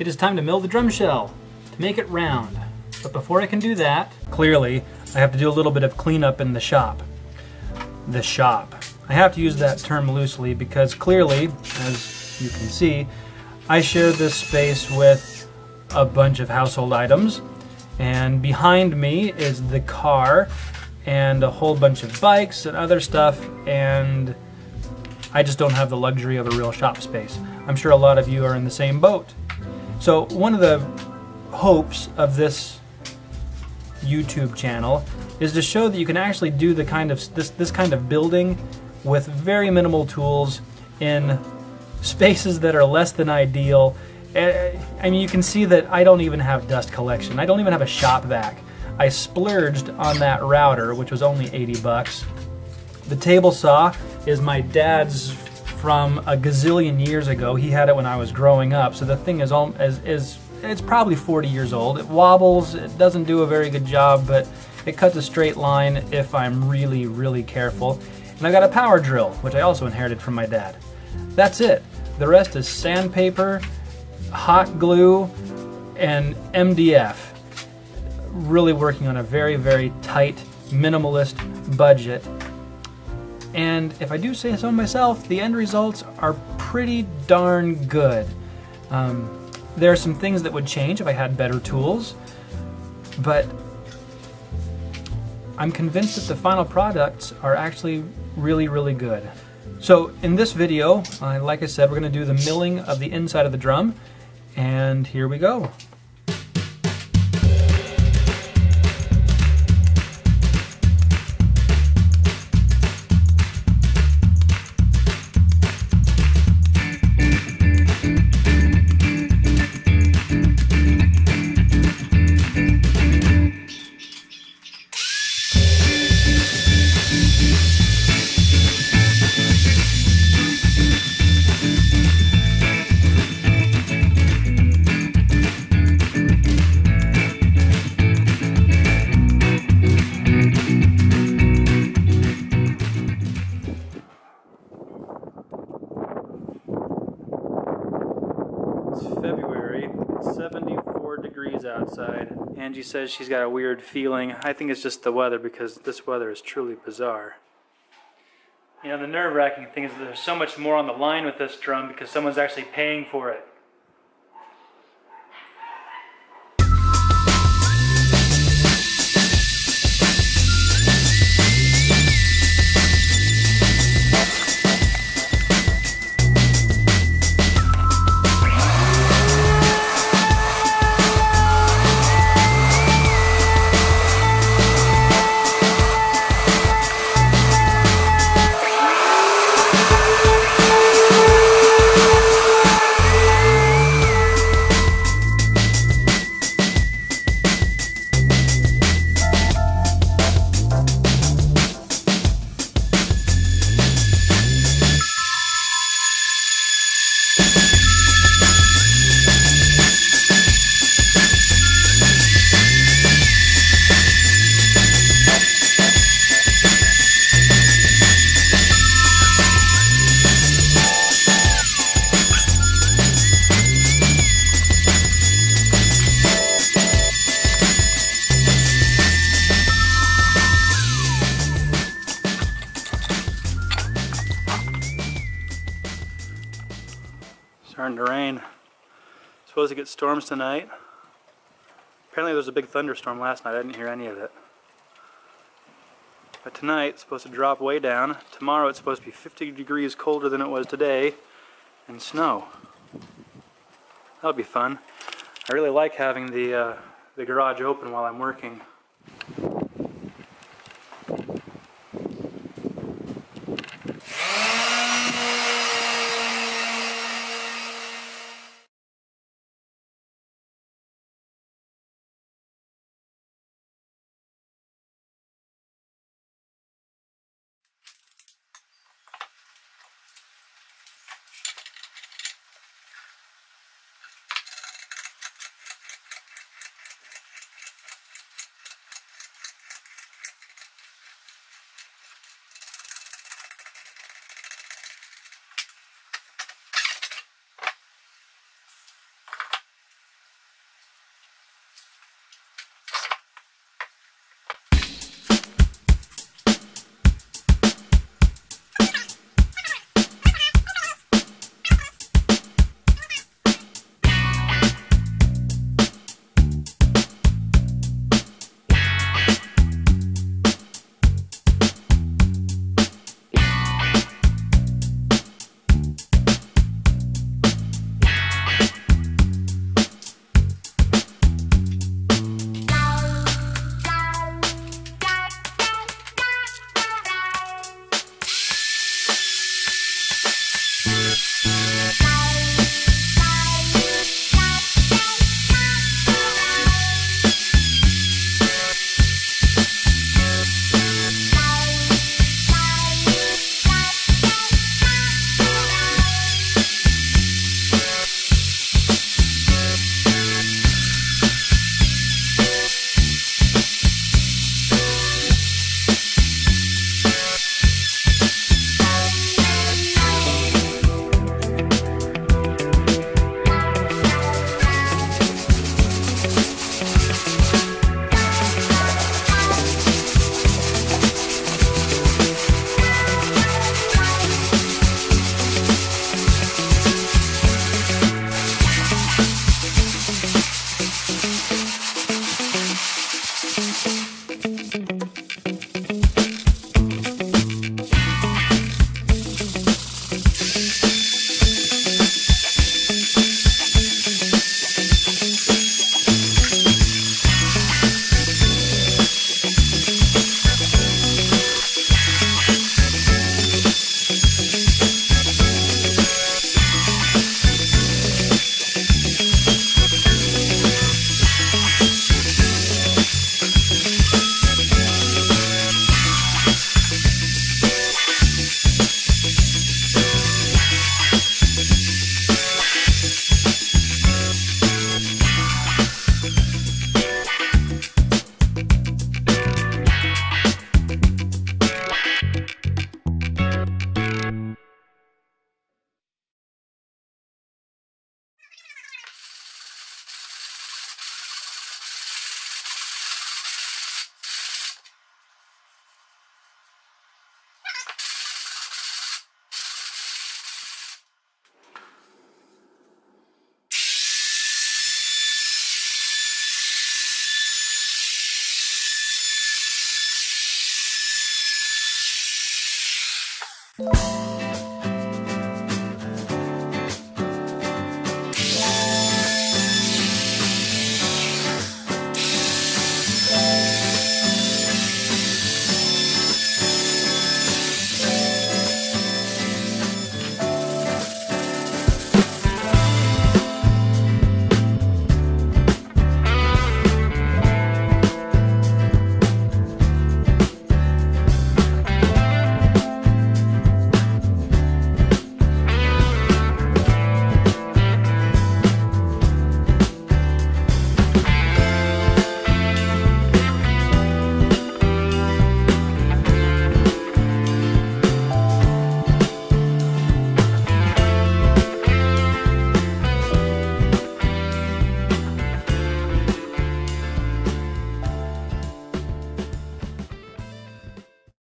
it is time to mill the drum shell to make it round. But before I can do that, clearly, I have to do a little bit of cleanup in the shop. The shop. I have to use that term loosely because clearly, as you can see, I share this space with a bunch of household items. And behind me is the car and a whole bunch of bikes and other stuff. And I just don't have the luxury of a real shop space. I'm sure a lot of you are in the same boat. So one of the hopes of this YouTube channel is to show that you can actually do the kind of this this kind of building with very minimal tools in spaces that are less than ideal. Eh, I mean, you can see that I don't even have dust collection. I don't even have a shop vac. I splurged on that router, which was only 80 bucks. The table saw is my dad's from a gazillion years ago. He had it when I was growing up, so the thing is, all, is, is it's probably 40 years old. It wobbles, it doesn't do a very good job, but it cuts a straight line if I'm really, really careful. And I got a power drill, which I also inherited from my dad. That's it. The rest is sandpaper, hot glue, and MDF. Really working on a very, very tight, minimalist budget. And if I do say so myself, the end results are pretty darn good. Um, there are some things that would change if I had better tools, but I'm convinced that the final products are actually really, really good. So in this video, uh, like I said, we're going to do the milling of the inside of the drum, and here we go. February, 74 degrees outside. Angie says she's got a weird feeling. I think it's just the weather because this weather is truly bizarre. You know, the nerve wracking thing is there's so much more on the line with this drum because someone's actually paying for it. Starting to rain. Supposed to get storms tonight. Apparently there was a big thunderstorm last night. I didn't hear any of it. But tonight it's supposed to drop way down. Tomorrow it's supposed to be 50 degrees colder than it was today and snow. That'll be fun. I really like having the, uh, the garage open while I'm working. Bye.